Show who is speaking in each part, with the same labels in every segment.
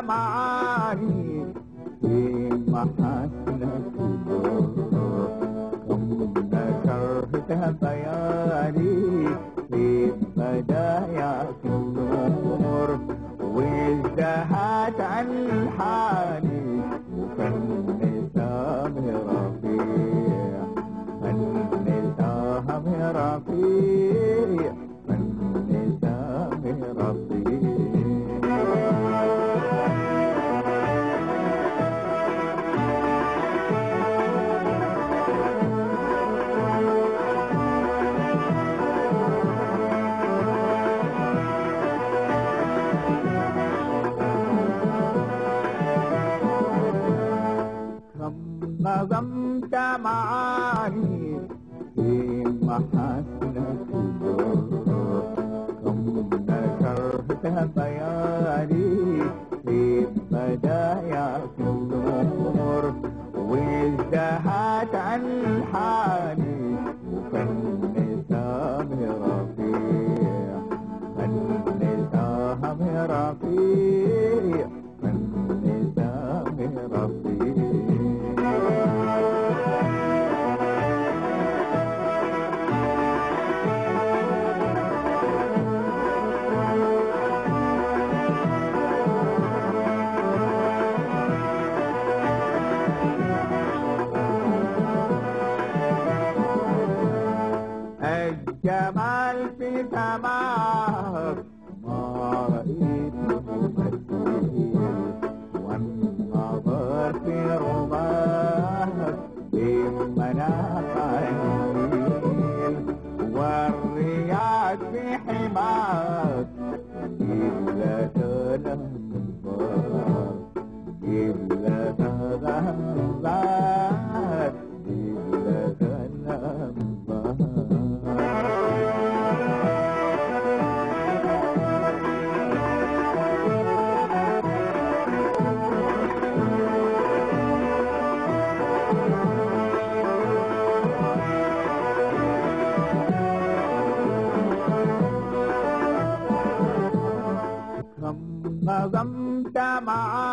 Speaker 1: معاني في محاسنك كم نشرت بياني في بداياك النور. وازدهت عن حالي وفن سامي رفيع. فن سامي رفيع. نظمت معاني في محاسنك كم نشرت بياني في بداياك النور وازدهت عن حالي وفن سامي رفيع فن سامي رفيع. سماك ما رأيته مثيل والنظر في رضاك بمناقع النيل والرياض في حماك إلا الأنبار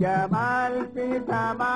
Speaker 1: जमाल् पि तमा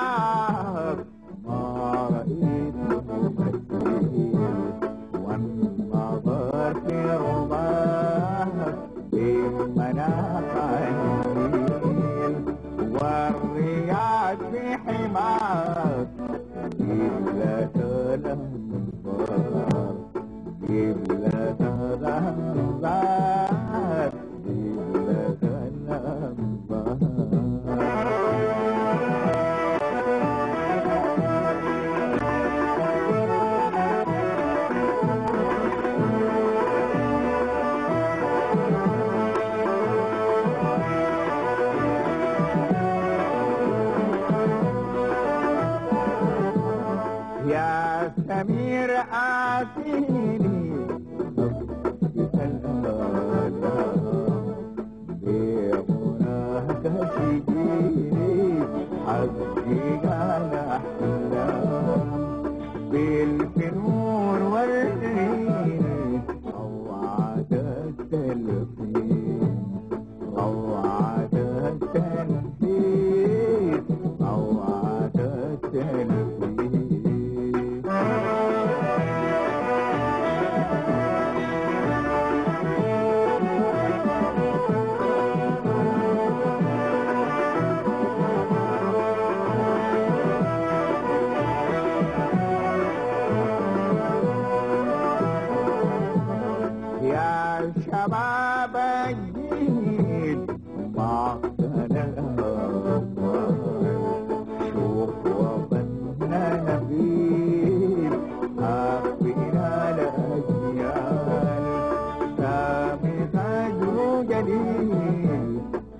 Speaker 1: the machine. hmm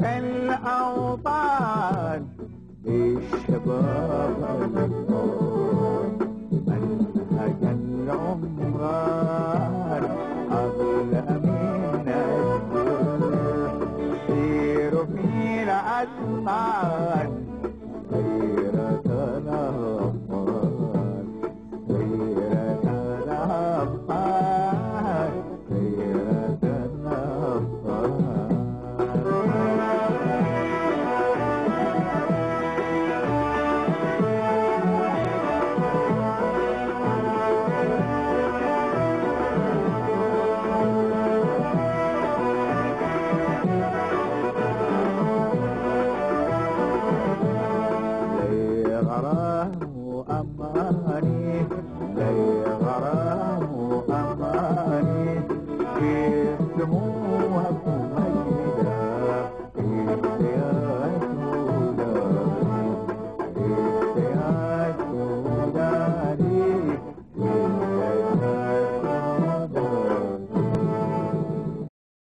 Speaker 1: نهضة الأوطان بالشباب الأول منهج العمران. أغلى من الدر سيروا في الأسمان